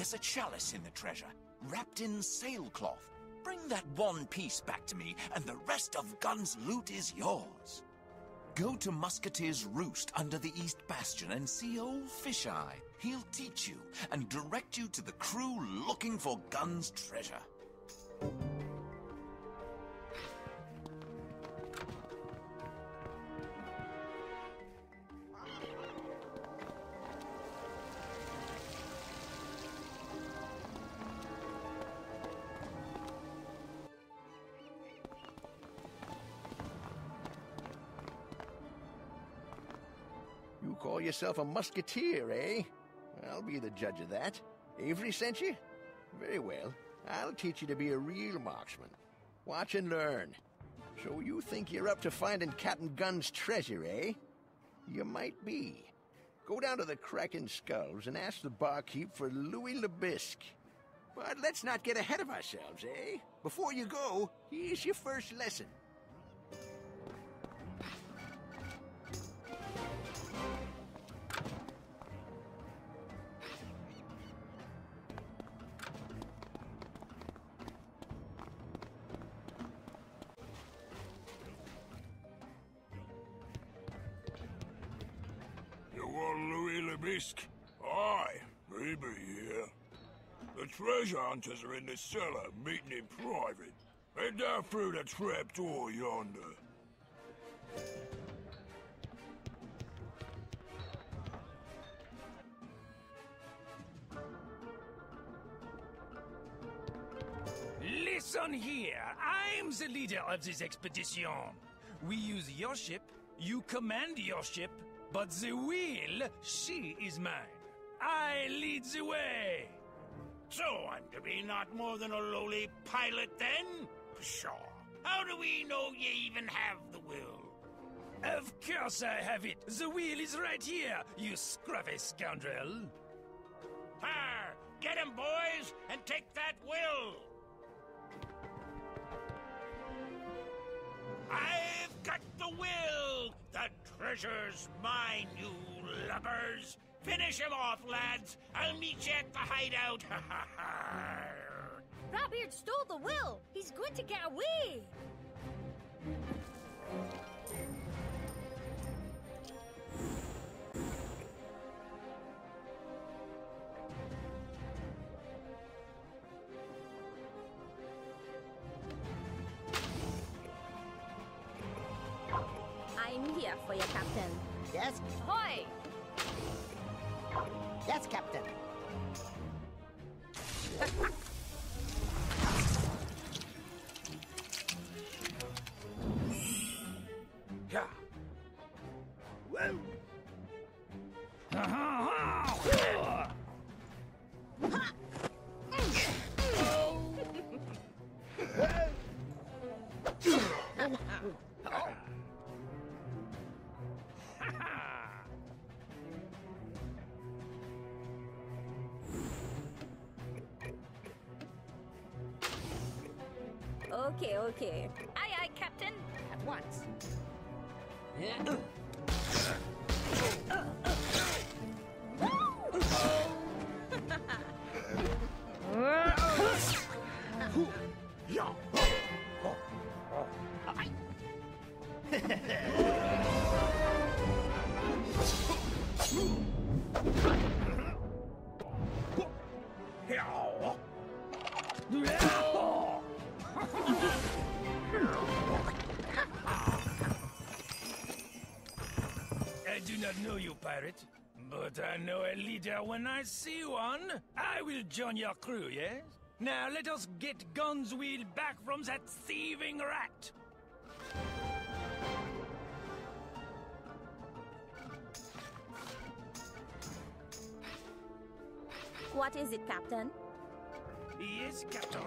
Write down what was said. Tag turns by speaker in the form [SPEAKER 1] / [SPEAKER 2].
[SPEAKER 1] There's a chalice in the treasure, wrapped in sailcloth. Bring that one piece back to me, and the rest of Gunn's loot is yours. Go to Musketeer's Roost under the East Bastion and see old Fisheye. He'll teach you and direct you to the crew looking for Gunn's treasure.
[SPEAKER 2] Call yourself a musketeer, eh? I'll be the judge of that. Avery sent you? Very well. I'll teach you to be a real marksman. Watch and learn. So you think you're up to finding Captain Gunn's treasure, eh? You might be. Go down to the Kraken Skulls and ask the barkeep for Louis LeBisque. But let's not get ahead of ourselves, eh? Before you go, here's your first lesson.
[SPEAKER 3] LeBisque? Aye, he be here. The treasure hunters are in the cellar, meeting in private. Head down through the trap door yonder.
[SPEAKER 4] Listen here, I'm the leader of this expedition. We use your ship, you command your ship, but the wheel, she is mine. I lead the way.
[SPEAKER 5] So I'm to be not more than a lowly pilot then? Pshaw. How do we know you even have the will?
[SPEAKER 4] Of course I have it. The wheel is right here, you scruffy scoundrel.
[SPEAKER 5] Har! Get him, boys, and take that will! Treasure's mine, you lubbers! Finish him off, lads! I'll meet you at the hideout! Ha ha ha!
[SPEAKER 6] Ratbeard stole the will! He's going to get away! I'm for you, Captain.
[SPEAKER 7] Yes?
[SPEAKER 6] Hoy!
[SPEAKER 7] Yes, Captain.
[SPEAKER 4] Yeah. Whoa.
[SPEAKER 6] Okay, okay. Aye, aye, Captain.
[SPEAKER 7] At once.
[SPEAKER 4] I do not know you, pirate, but I know a leader when I see one. I will join your crew, yes? Now let us get Gunn's wheel back from that thieving rat.
[SPEAKER 6] What is it, Captain?
[SPEAKER 4] Yes, Captain.